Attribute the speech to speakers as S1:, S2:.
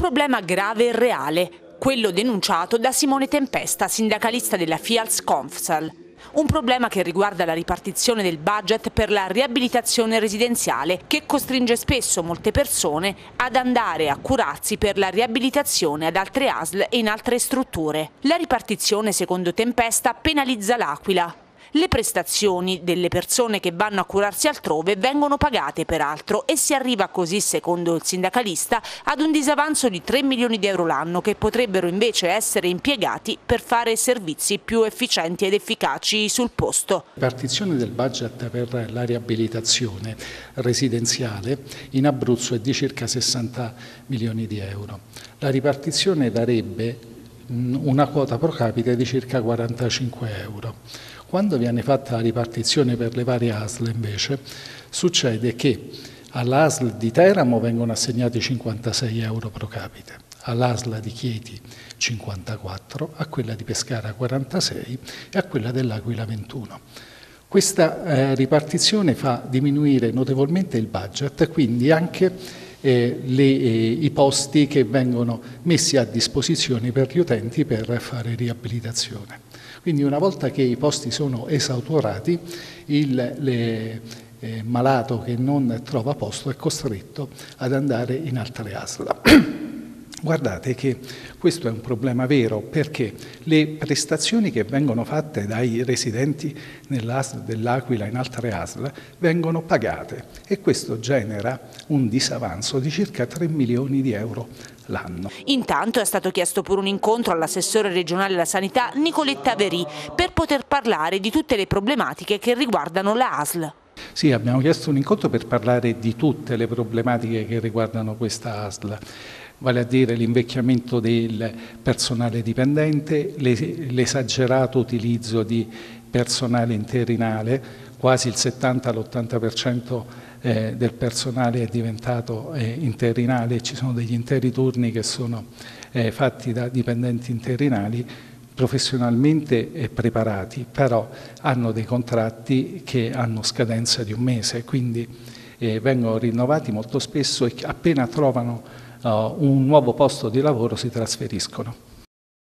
S1: problema grave e reale, quello denunciato da Simone Tempesta, sindacalista della Fials Confsal. Un problema che riguarda la ripartizione del budget per la riabilitazione residenziale che costringe spesso molte persone ad andare a curarsi per la riabilitazione ad altre ASL e in altre strutture. La ripartizione, secondo Tempesta, penalizza l'Aquila, le prestazioni delle persone che vanno a curarsi altrove vengono pagate peraltro e si arriva così, secondo il sindacalista, ad un disavanzo di 3 milioni di euro l'anno che potrebbero invece essere impiegati per fare servizi più efficienti ed efficaci sul posto.
S2: La partizione del budget per la riabilitazione residenziale in Abruzzo è di circa 60 milioni di euro. La ripartizione darebbe una quota pro capite di circa 45 euro. Quando viene fatta la ripartizione per le varie ASL invece succede che all'ASL di Teramo vengono assegnati 56 euro pro capite, all'ASL di Chieti 54, a quella di Pescara 46 e a quella dell'Aquila 21. Questa eh, ripartizione fa diminuire notevolmente il budget, quindi anche eh, le, eh, i posti che vengono messi a disposizione per gli utenti per fare riabilitazione. Quindi una volta che i posti sono esautorati, il le, eh, malato che non trova posto è costretto ad andare in altre ASL. Guardate che questo è un problema vero perché le prestazioni che vengono fatte dai residenti nell'ASL dell'Aquila in altre ASL vengono pagate e questo genera un disavanzo di circa 3 milioni di euro l'anno.
S1: Intanto è stato chiesto pure un incontro all'assessore regionale alla sanità Nicoletta Verì per poter parlare di tutte le problematiche che riguardano la.
S2: Sì, abbiamo chiesto un incontro per parlare di tutte le problematiche che riguardano questa ASL vale a dire l'invecchiamento del personale dipendente, l'esagerato utilizzo di personale interinale, quasi il 70-80% eh, del personale è diventato eh, interinale, ci sono degli interi turni che sono eh, fatti da dipendenti interinali professionalmente preparati, però hanno dei contratti che hanno scadenza di un mese, quindi vengono rinnovati molto spesso e appena trovano uh, un nuovo posto di lavoro si trasferiscono.